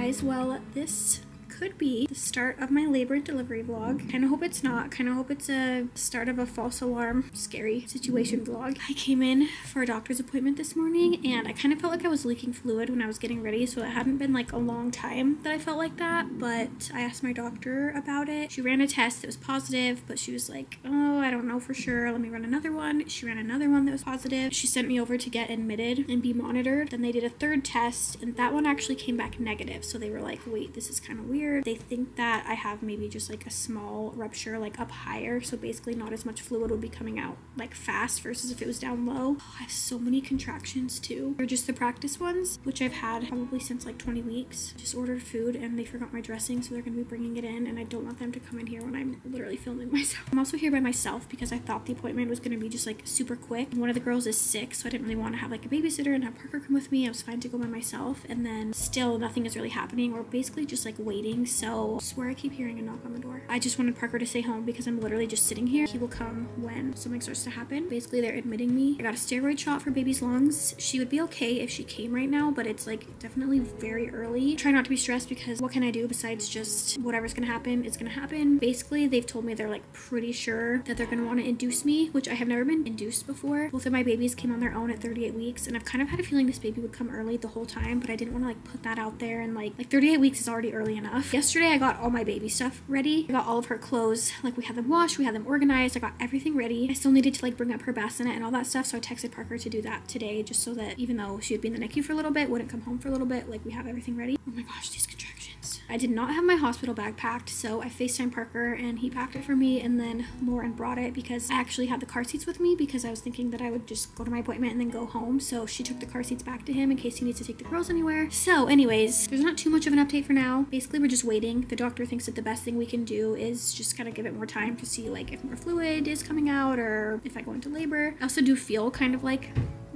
guys. Well, this could be the start of my labor and delivery vlog. Kind of hope it's not. Kind of hope it's a start of a false alarm, scary situation vlog. I came in for a doctor's appointment this morning and I kind of felt like I was leaking fluid when I was getting ready. So it hadn't been like a long time that I felt like that. But I asked my doctor about it. She ran a test that was positive, but she was like, oh, I don't know for sure. Let me run another one. She ran another one that was positive. She sent me over to get admitted and be monitored. Then they did a third test and that one actually came back negative. So they were like, wait, this is kind of weird They think that I have maybe just like a small rupture like up higher. So basically not as much fluid would be coming out like fast versus if it was down low. Oh, I have so many contractions too. They're just the practice ones, which I've had probably since like 20 weeks. Just ordered food and they forgot my dressing. So they're going to be bringing it in and I don't want them to come in here when I'm literally filming myself. I'm also here by myself because I thought the appointment was going to be just like super quick. One of the girls is sick. So I didn't really want to have like a babysitter and have Parker come with me. I was fine to go by myself. And then still nothing is really happening. We're basically just like waiting so I swear I keep hearing a knock on the door. I just wanted Parker to stay home because I'm literally just sitting here. He will come when something starts to happen. Basically, they're admitting me. I got a steroid shot for baby's lungs. She would be okay if she came right now, but it's like definitely very early. Try not to be stressed because what can I do besides just whatever's gonna happen is gonna happen. Basically, they've told me they're like pretty sure that they're gonna want to induce me, which I have never been induced before. Both of my babies came on their own at 38 weeks, and I've kind of had a feeling this baby would come early the whole time, but I didn't want to like put that out there and like like 38 weeks is already early enough. Yesterday, I got all my baby stuff ready. I got all of her clothes, like we had them washed, we had them organized, I got everything ready. I still needed to like bring up her bassinet and all that stuff, so I texted Parker to do that today just so that even though she would be in the NICU for a little bit, wouldn't come home for a little bit, like we have everything ready. Oh my gosh, these contractions. I did not have my hospital bag packed, so I FaceTime Parker and he packed it for me and then Lauren brought it because I actually had the car seats with me because I was thinking that I would just go to my appointment and then go home. So she took the car seats back to him in case he needs to take the girls anywhere. So anyways, there's not too much of an update for now. Basically, we're just waiting. The doctor thinks that the best thing we can do is just kind of give it more time to see like if more fluid is coming out or if I go into labor. I also do feel kind of like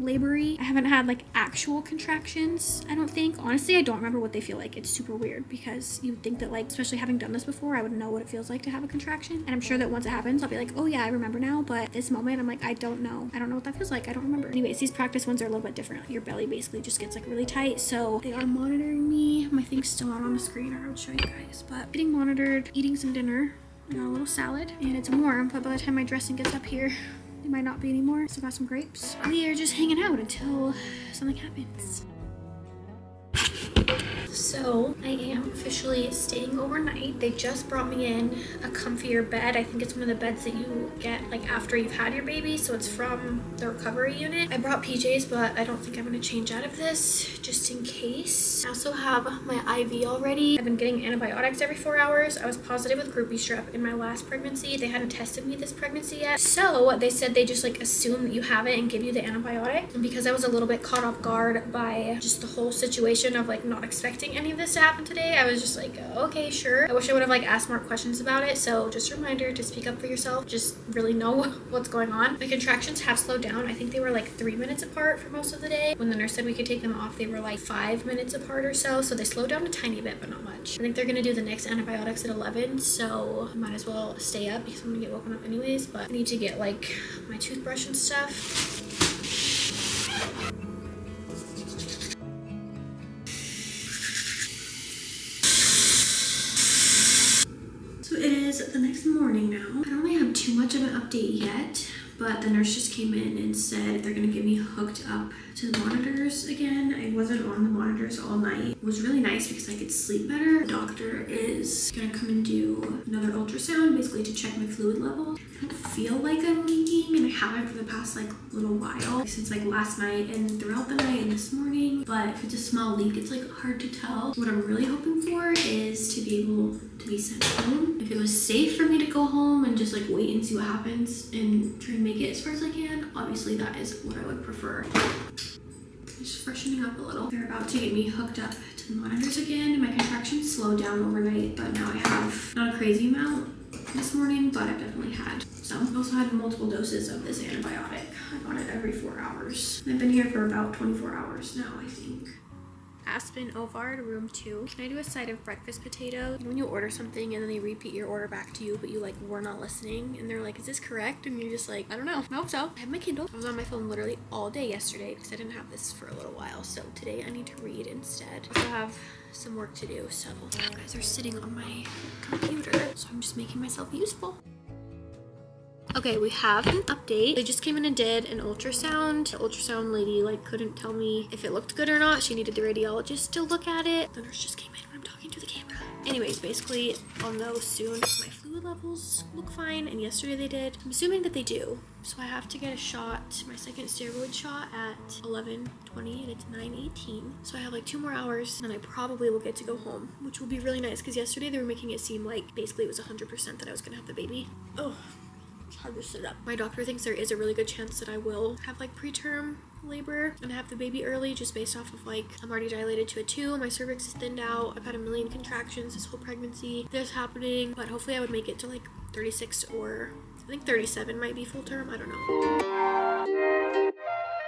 labory. I haven't had like actual contractions, I don't think. Honestly, I don't remember what they feel like. It's super weird because you would think that like, especially having done this before, I would know what it feels like to have a contraction. And I'm sure that once it happens, I'll be like, oh yeah, I remember now. But this moment, I'm like, I don't know. I don't know what that feels like. I don't remember. Anyways, these practice ones are a little bit different. Your belly basically just gets like really tight. So they are monitoring me. My thing's still not on the screen or I'll show you guys. But getting monitored, eating some dinner, got a little salad and it's warm, but by the time my dressing gets up here, it might not be anymore. So got some grapes. We are just hanging out until something happens. So I am officially staying overnight. They just brought me in a comfier bed. I think it's one of the beds that you get like after you've had your baby. So it's from the recovery unit. I brought PJs, but I don't think I'm gonna change out of this just in case. I also have my IV already. I've been getting antibiotics every four hours. I was positive with group B strep in my last pregnancy. They hadn't tested me this pregnancy yet. So they said they just like assume that you have it and give you the antibiotic. And because I was a little bit caught off guard by just the whole situation of like not expecting expecting any of this to happen today. I was just like, oh, okay, sure. I wish I would have like asked more questions about it. So just a reminder to speak up for yourself. Just really know what's going on. My contractions have slowed down. I think they were like three minutes apart for most of the day. When the nurse said we could take them off, they were like five minutes apart or so. So they slowed down a tiny bit, but not much. I think they're gonna do the next antibiotics at 11. So I might as well stay up because I'm gonna get woken up anyways. But I need to get like my toothbrush and stuff. The next morning now. I don't really have too much of an update yet, but the nurse just came in and said they're gonna get me hooked up to the monitors again. I wasn't on the monitors all night. It was really nice because I could sleep better. The doctor is gonna come and do another ultrasound basically to check my fluid level. I don't feel like I'm leaking and I haven't for the past like little while since like last night and throughout the night and this morning. But if it's a small leak, it's like hard to tell. What I'm really hoping for is to be able to be sent home. If it was safe for me to go home and just like wait and see what happens and try and make it as far as I can, obviously that is what I would prefer just freshening up a little. They're about to get me hooked up to the monitors again. My contractions slowed down overnight, but now I have not a crazy amount this morning, but I've definitely had some. I also had multiple doses of this antibiotic. I got it every four hours. I've been here for about 24 hours now, I think. Aspyn Ovard to room two. Can I do a side of breakfast potato? When you order something and then they repeat your order back to you, but you like were not listening and they're like, is this correct? And you're just like, I don't know. I hope so. I have my Kindle. I was on my phone literally all day yesterday because I didn't have this for a little while. So today I need to read instead. I also have some work to do. So you guys are sitting on my computer. So I'm just making myself useful. Okay, we have an update. They just came in and did an ultrasound. The ultrasound lady like couldn't tell me if it looked good or not. She needed the radiologist to look at it. The nurse just came in I'm talking to the camera. Anyways, basically I'll know soon my fluid levels look fine and yesterday they did. I'm assuming that they do. So I have to get a shot, my second steroid shot at 11:20 and it's 9:18. So I have like two more hours and I probably will get to go home, which will be really nice because yesterday they were making it seem like basically it was 100% that I was gonna have the baby. Oh, hard to sit up. My doctor thinks there is a really good chance that I will have like preterm labor and have the baby early just based off of like I'm already dilated to a two, my cervix is thinned out, I've had a million contractions this whole pregnancy. This happening, but hopefully I would make it to like 36 or I think 37 might be full term, I don't know.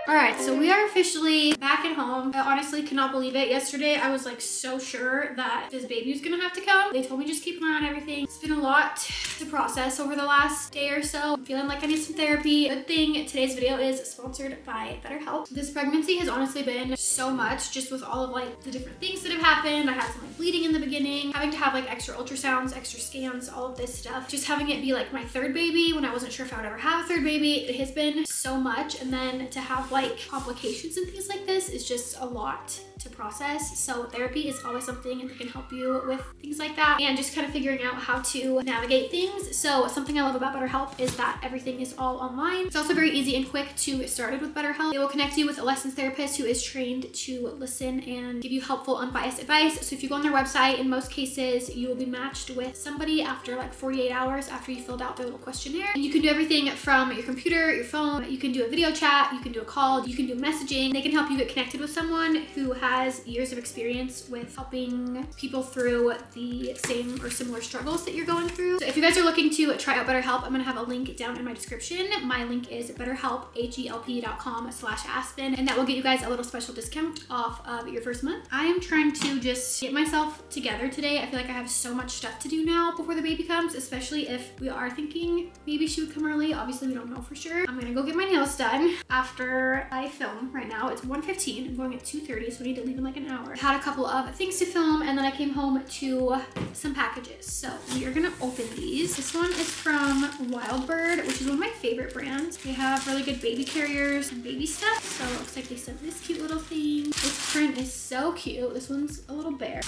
All right, so we are officially back at home. I honestly cannot believe it. Yesterday, I was like so sure that this baby was gonna have to come. They told me just keep an eye on everything. It's been a lot to process over the last day or so. I'm feeling like I need some therapy. Good thing today's video is sponsored by BetterHelp. This pregnancy has honestly been so much just with all of like the different things that have happened. I had some like bleeding in the beginning, having to have like extra ultrasounds, extra scans, all of this stuff. Just having it be like my third baby when I wasn't sure if I would ever have a third baby. It has been so much. And then to have like complications and things like this is just a lot to process. So therapy is always something that can help you with things like that and just kind of figuring out how to navigate things. So something I love about BetterHelp is that everything is all online. It's also very easy and quick to get started with BetterHelp. They will connect you with a licensed therapist who is trained to listen and give you helpful, unbiased advice. So if you go on their website, in most cases, you will be matched with somebody after like 48 hours after you filled out their little questionnaire. And you can do everything from your computer, your phone, you can do a video chat, you can do a call, you can do messaging. They can help you get connected with someone who has years of experience with helping people through the same or similar struggles that you're going through. So if you guys are looking to try out BetterHelp, I'm gonna have a link down in my description. My link is betterhelp.com slash aspyn, and that will get you guys a little special discount off of your first month. I am trying to just get myself together today. I feel like I have so much stuff to do now before the baby comes, especially if we are thinking maybe she would come early. Obviously, we don't know for sure. I'm gonna go get my nails done after I film right now. It's 1.15. I'm going at 2.30, so I need leave in like an hour. Had a couple of things to film, and then I came home to some packages. So we are gonna open these. This one is from Wildbird, which is one of my favorite brands. They have really good baby carriers and baby stuff. So it looks like they sent this cute little thing. This print is so cute. This one's a little bear.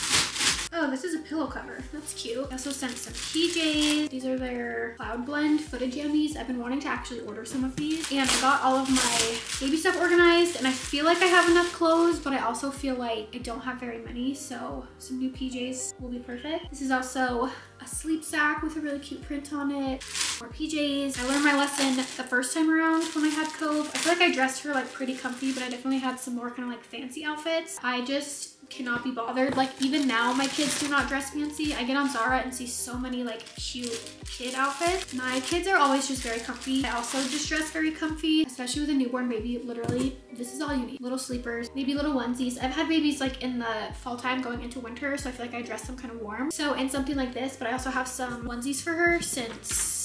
Oh, this is a pillow cover. That's cute. I also sent some PJs. These are their Cloud Blend footie jammies. I've been wanting to actually order some of these. And I got all of my baby stuff organized and I feel like I have enough clothes, but I also feel like I don't have very many. So some new PJs will be perfect. This is also a sleep sack with a really cute print on it. More PJs. I learned my lesson the first time around when I had Cove. I feel like I dressed her like pretty comfy, but I definitely had some more kind of like fancy outfits. I just cannot be bothered. Like even now, my kids do not dress fancy. I get on Zara and see so many like cute kid outfits. My kids are always just very comfy. I also just dress very comfy, especially with a newborn baby. Literally, this is all you need. Little sleepers, maybe little onesies. I've had babies like in the fall time going into winter, so I feel like I dress them kind of warm. So in something like this, but I also have some onesies for her since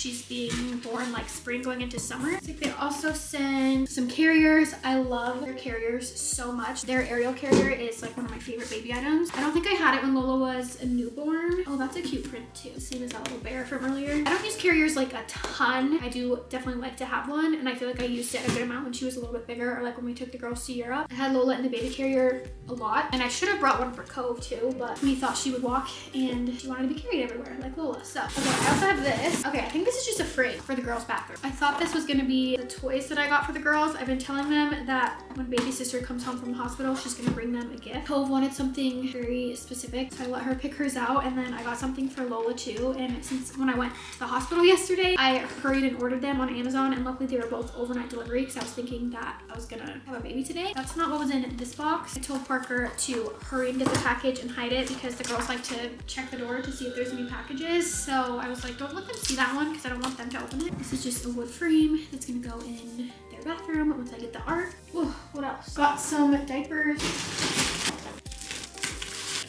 she's being born like spring going into summer. They also send some carriers. I love their carriers so much. Their aerial carrier is like one of my favorite baby items. I don't think I had it when Lola was a newborn. Oh, that's a cute print too. Same as that little bear from earlier. I don't use carriers like a ton. I do definitely like to have one and I feel like I used it a good amount when she was a little bit bigger or like when we took the girls to Europe. I had Lola in the baby carrier a lot and I should have brought one for Cove too, but we thought she would walk and she wanted to be carried everywhere like Lola. So, okay, I also have this. Okay, I think this is just a frame for the girls' bathroom. I thought this was gonna be the toys that I got for the girls. I've been telling them that when baby sister comes home from the hospital, she's gonna bring them a gift. Cove wanted something very specific, so I let her pick hers out, and then I got something for Lola too. And since when I went to the hospital yesterday, I hurried and ordered them on Amazon, and luckily they were both overnight delivery because I was thinking that I was gonna have a baby today. That's not what was in this box. I told Parker to hurry and get the package and hide it because the girls like to check the door to see if there's any packages. So I was like, don't let them see that one because I don't want them to open it. This is just a wood frame that's gonna go in their bathroom once I get the art. Ooh, what else? Got some diapers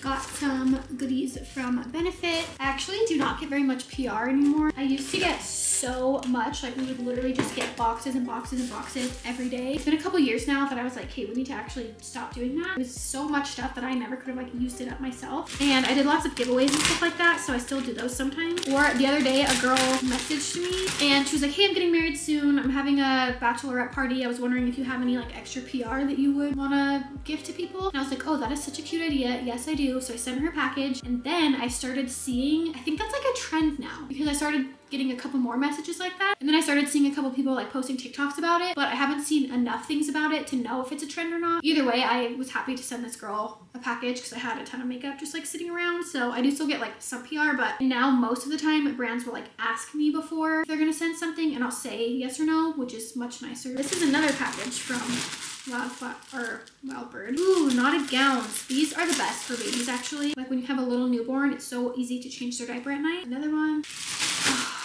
got some goodies from Benefit. I actually do not get very much PR anymore. I used to get so much. Like we would literally just get boxes and boxes and boxes every day. It's been a couple years now that I was like, hey, we need to actually stop doing that. It was so much stuff that I never could have like used it up myself. And I did lots of giveaways and stuff like that. So I still do those sometimes. Or the other day, a girl messaged me and she was like, hey, I'm getting married soon. I'm having a bachelorette party. I was wondering if you have any like extra PR that you would want to give to people. And I was like, oh, that is such a cute idea. Yes, I do. So I sent her a package and then I started seeing, I think that's like a trend now because I started getting a couple more messages like that. And then I started seeing a couple people like posting TikToks about it, but I haven't seen enough things about it to know if it's a trend or not. Either way, I was happy to send this girl a package because I had a ton of makeup just like sitting around. So I do still get like some PR, but now most of the time brands will like ask me before they're gonna send something and I'll say yes or no, which is much nicer. This is another package from Wild or Wild Bird. Ooh, knotted gowns. These are the best for babies actually. Like when you have a little newborn, it's so easy to change their diaper at night. Another one. Oh,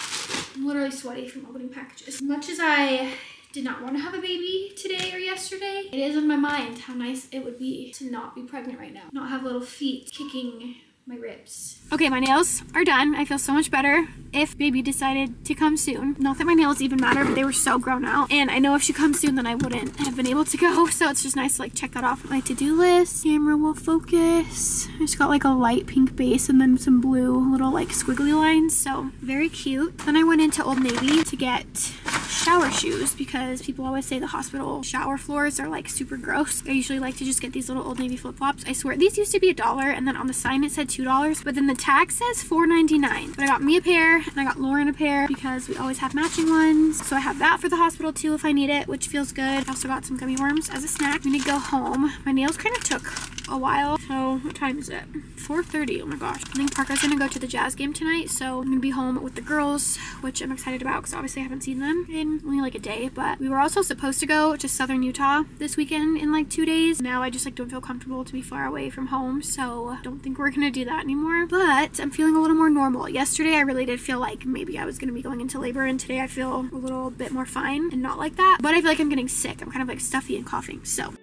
I'm literally sweaty from opening packages. As much as I did not want to have a baby today or yesterday, it is on my mind how nice it would be to not be pregnant right now. Not have little feet kicking my ribs. Okay, my nails are done. I feel so much better if baby decided to come soon. Not that my nails even matter, but they were so grown out. And I know if she comes soon, then I wouldn't have been able to go. So it's just nice to like check that off my to-do list. Camera will focus. I just got like a light pink base and then some blue little like squiggly lines. So very cute. Then I went into Old Navy to get shower shoes because people always say the hospital shower floors are like super gross. I usually like to just get these little Old Navy flip-flops. I swear these used to be a dollar and then on the sign it said $2 but then the tag says $4.99. But I got me a pair and I got Lauren a pair because we always have matching ones. So I have that for the hospital too if I need it which feels good. I also got some gummy worms as a snack. I'm gonna go home. My nails kind of took a while. So what time is it? 4.30, oh my gosh. I think Parker's gonna go to the jazz game tonight, so I'm gonna be home with the girls, which I'm excited about because obviously I haven't seen them in only like a day, but we were also supposed to go to Southern Utah this weekend in like two days. Now I just like don't feel comfortable to be far away from home, so I don't think we're gonna do that anymore, but I'm feeling a little more normal. Yesterday I really did feel like maybe I was gonna be going into labor, and today I feel a little bit more fine and not like that, but I feel like I'm getting sick. I'm kind of like stuffy and coughing, so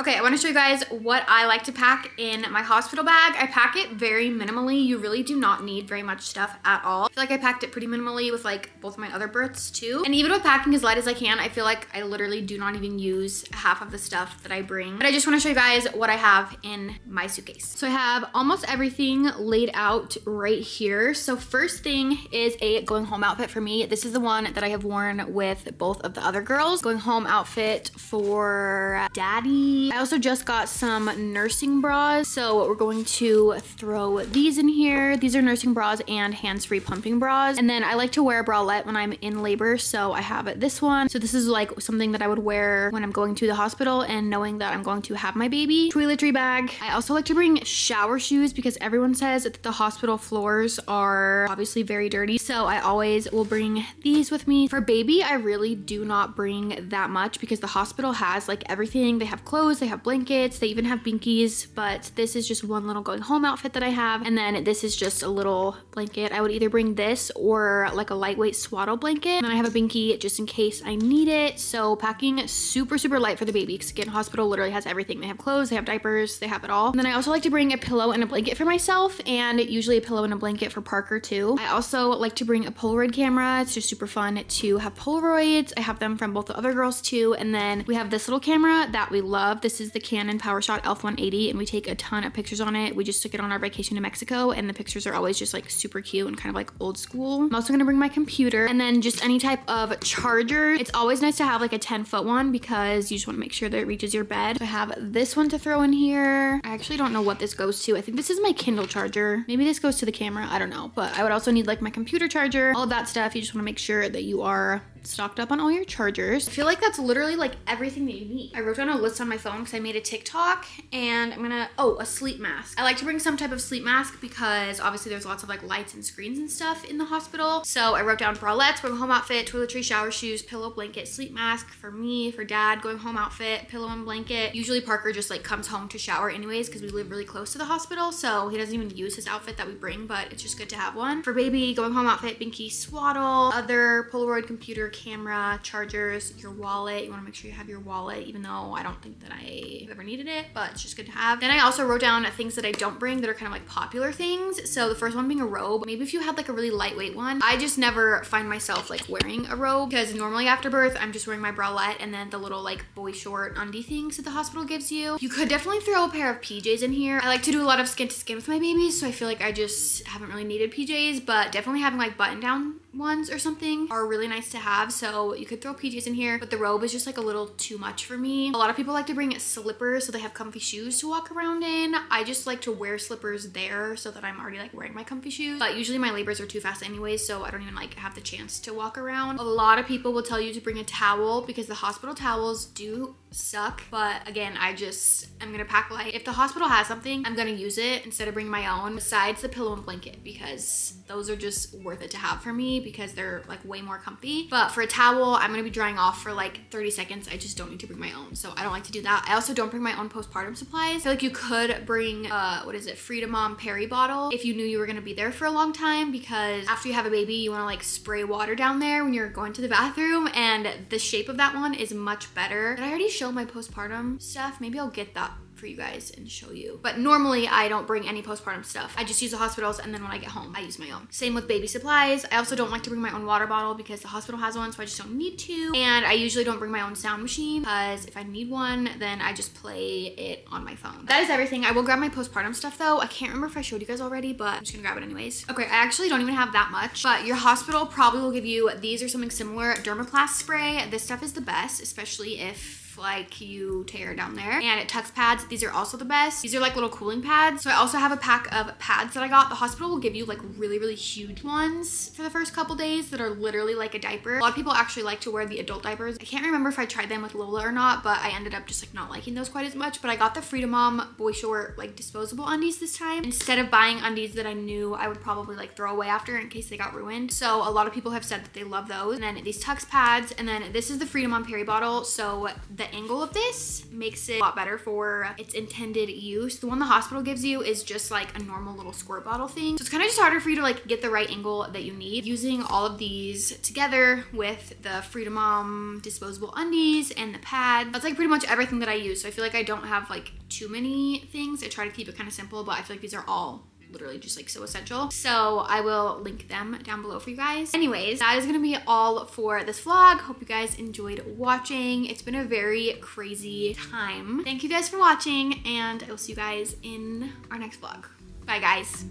Okay, I want to show you guys what I like to pack in my hospital bag. I pack it very minimally. You really do not need very much stuff at all. I feel like I packed it pretty minimally with like both of my other births too. And even with packing as light as I can, I feel like I literally do not even use half of the stuff that I bring. But I just want to show you guys what I have in my suitcase. So I have almost everything laid out right here. So first thing is a going home outfit for me. This is the one that I have worn with both of the other girls. Going home outfit for daddy, I also just got some nursing bras. So we're going to throw these in here. These are nursing bras and hands-free pumping bras. And then I like to wear a bralette when I'm in labor. So I have this one. So this is like something that I would wear when I'm going to the hospital and knowing that I'm going to have my baby. Toiletry bag. I also like to bring shower shoes because everyone says that the hospital floors are obviously very dirty. So I always will bring these with me. For baby, I really do not bring that much because the hospital has like everything. They have clothes, they have blankets, they even have binkies, but this is just one little going home outfit that I have. And then this is just a little blanket. I would either bring this or like a lightweight swaddle blanket. And then I have a binky just in case I need it. So packing super, super light for the baby because again, hospital literally has everything. They have clothes, they have diapers, they have it all. And then I also like to bring a pillow and a blanket for myself and usually a pillow and a blanket for Parker too. I also like to bring a Polaroid camera. It's just super fun to have Polaroids. I have them from both the other girls too. And then we have this little camera that we love. This is the Canon PowerShot ELPH 180 and we take a ton of pictures on it. We just took it on our vacation to Mexico and the pictures are always just like super cute and kind of like old school. I'm also gonna bring my computer and then just any type of charger. It's always nice to have like a 10 foot one because you just wanna make sure that it reaches your bed. I have this one to throw in here. I actually don't know what this goes to. I think this is my Kindle charger. Maybe this goes to the camera, I don't know. But I would also need like my computer charger, all that stuff. You just wanna make sure that you are stocked up on all your chargers. I feel like that's literally like everything that you need. I wrote down a list on my phone because I made a TikTok and I'm gonna, oh, a sleep mask. I like to bring some type of sleep mask because obviously there's lots of like lights and screens and stuff in the hospital. So I wrote down bralettes, going home outfit, toiletry, shower shoes, pillow, blanket, sleep mask for me, for dad, going home outfit, pillow and blanket. Usually Parker just like comes home to shower anyways because we live really close to the hospital. So he doesn't even use his outfit that we bring, but it's just good to have one. For baby, going home outfit, binky, swaddle, other Polaroid computer your camera, chargers, your wallet. You wanna make sure you have your wallet, even though I don't think that I ever needed it, but it's just good to have. Then I also wrote down things that I don't bring that are kind of like popular things. So the first one being a robe. Maybe if you had like a really lightweight one. I just never find myself like wearing a robe because normally after birth, I'm just wearing my bralette and then the little like boy short undie things that the hospital gives you. You could definitely throw a pair of PJs in here. I like to do a lot of skin to skin with my babies, so I feel like I just haven't really needed PJs, but definitely having like button down ones or something are really nice to have. So you could throw PJs in here, but the robe is just like a little too much for me. A lot of people like to bring slippers so they have comfy shoes to walk around in. I just like to wear slippers there so that I'm already like wearing my comfy shoes. But usually my labors are too fast anyways, so I don't even like have the chance to walk around. A lot of people will tell you to bring a towel because the hospital towels do suck. But again, I just, I'm gonna pack light. If the hospital has something, I'm gonna use it instead of bringing my own besides the pillow and blanket because those are just worth it to have for me because they're like way more comfy. But for a towel, I'm gonna be drying off for like 30 seconds. I just don't need to bring my own. So I don't like to do that. I also don't bring my own postpartum supplies. I feel like you could bring, uh, what is it, Frida Mom Peri bottle if you knew you were gonna be there for a long time because after you have a baby, you wanna like spray water down there when you're going to the bathroom and the shape of that one is much better. Did I already show my postpartum stuff? Maybe I'll get that for you guys and show you. But normally I don't bring any postpartum stuff. I just use the hospitals and then when I get home, I use my own. Same with baby supplies. I also don't like to bring my own water bottle because the hospital has one, so I just don't need to. And I usually don't bring my own sound machine because if I need one, then I just play it on my phone. That is everything. I will grab my postpartum stuff though. I can't remember if I showed you guys already, but I'm just gonna grab it anyways. Okay, I actually don't even have that much, but your hospital probably will give you these or something similar. Dermaplast spray. This stuff is the best, especially if like you tear down there. And it tucks pads. These are also the best. These are like little cooling pads. So I also have a pack of pads that I got. The hospital will give you like really, really huge ones for the first couple days that are literally like a diaper. A lot of people actually like to wear the adult diapers. I can't remember if I tried them with Lola or not, but I ended up just like not liking those quite as much. But I got the Frida Mom Boy Short like disposable undies this time instead of buying undies that I knew I would probably like throw away after in case they got ruined. So a lot of people have said that they love those. And then these Tucks pads. And then this is the Frida Mom Peri bottle. So angle of this makes it a lot better for its intended use. The one the hospital gives you is just like a normal little squirt bottle thing. So it's kind of just harder for you to like get the right angle that you need. Using all of these together with the Frida Mom disposable undies and the pad, that's like pretty much everything that I use. So I feel like I don't have like too many things. I try to keep it kind of simple, but I feel like these are all literally just like so essential. So I will link them down below for you guys. Anyways, that is gonna be all for this vlog. Hope you guys enjoyed watching. It's been a very crazy time. Thank you guys for watching and I will see you guys in our next vlog. Bye guys.